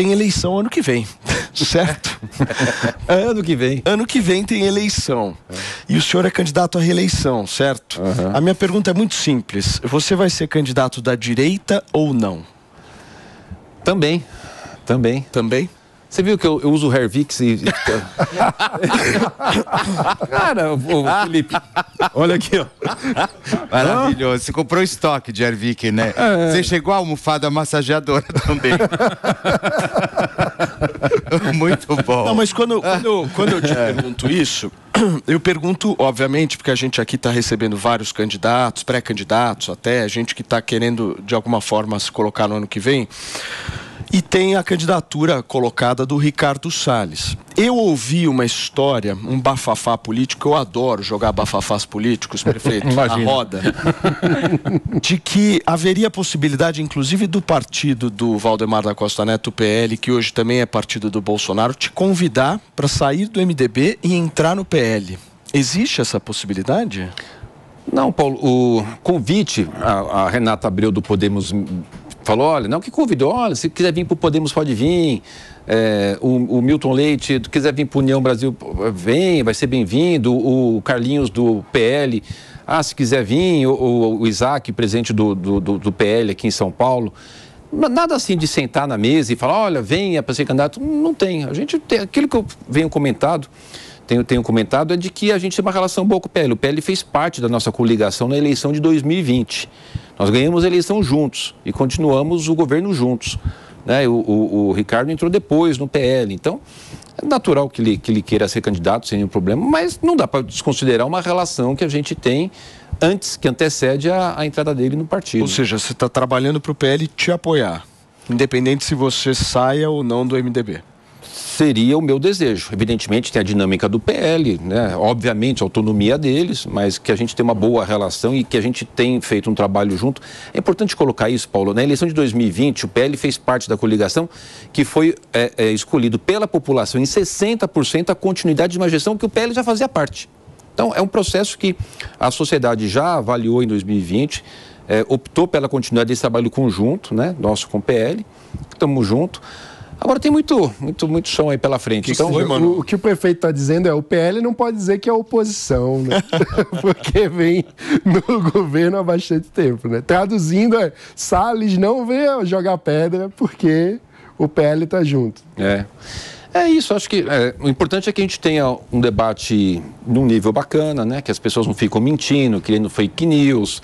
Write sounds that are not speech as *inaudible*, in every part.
tem eleição ano que vem, *laughs* certo? *laughs* ano que vem. Ano que vem tem eleição. E o senhor é candidato à reeleição, certo? Uhum. A minha pergunta é muito simples. Você vai ser candidato da direita ou não? Também. Também. Também? Você viu que eu, eu uso o Hervix e. *laughs* Cara, o, Felipe, olha aqui, ó. Maravilhoso. Você comprou estoque de Hervix, né? É. Você chegou à almofada massageadora também. *laughs* Muito bom. Não, mas quando, quando, quando eu te *laughs* é. pergunto isso, eu pergunto, obviamente, porque a gente aqui está recebendo vários candidatos, pré-candidatos até, gente que está querendo, de alguma forma, se colocar no ano que vem. E tem a candidatura colocada do Ricardo Salles. Eu ouvi uma história, um bafafá político, eu adoro jogar bafafás políticos, *laughs* prefeito, na roda, *laughs* de que haveria possibilidade, inclusive do partido do Valdemar da Costa Neto, PL, que hoje também é partido do Bolsonaro, te convidar para sair do MDB e entrar no PL. Existe essa possibilidade? Não, Paulo, o convite, a, a Renata Abreu do Podemos falou, olha, não que convidou, olha, se quiser vir para o Podemos pode vir, é, o, o, Milton Leite, se quiser vir para União Brasil, vem, vai ser bem-vindo, o Carlinhos do PL, ah, se quiser vir, o, o Isaac, presidente do, do, do, PL aqui em São Paulo, nada assim de sentar na mesa e falar, olha, venha para ser candidato, não tem, a gente tem, aquilo que eu venho comentado, tenho, tenho comentado é de que a gente tem uma relação boa com o PL. O PL fez parte da nossa coligação na eleição de 2020. Nós ganhamos a eleição juntos e continuamos o governo juntos. Né? O, o, o Ricardo entrou depois no PL, então é natural que ele, que ele queira ser candidato sem nenhum problema, mas não dá para desconsiderar uma relação que a gente tem antes, que antecede a, a entrada dele no partido. Ou seja, você está trabalhando para o PL te apoiar, independente se você saia ou não do MDB seria o meu desejo. Evidentemente, tem a dinâmica do PL, né? obviamente, a autonomia deles, mas que a gente tem uma boa relação e que a gente tem feito um trabalho junto. É importante colocar isso, Paulo. Na eleição de 2020, o PL fez parte da coligação que foi é, é, escolhido pela população em 60% a continuidade de uma gestão que o PL já fazia parte. Então, é um processo que a sociedade já avaliou em 2020, é, optou pela continuidade desse trabalho conjunto, né, nosso com o PL, estamos juntos. Agora tem muito, muito, muito chão aí pela frente. Que então, foi, o, o, que o prefeito está dizendo é o PL não pode dizer que é oposição, né? *laughs* Porque vem no governo há bastante tempo, né? Traduzindo, é, Salles não vê jogar pedra porque o PL está junto. É. É isso, acho que é, o importante é que a gente tenha um debate num nível bacana, né? Que as pessoas não ficam mentindo, criando fake news,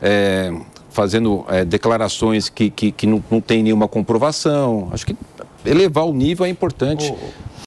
é, fazendo é, declarações que, que, que não, não tem nenhuma comprovação. Acho que elevar o nível é importante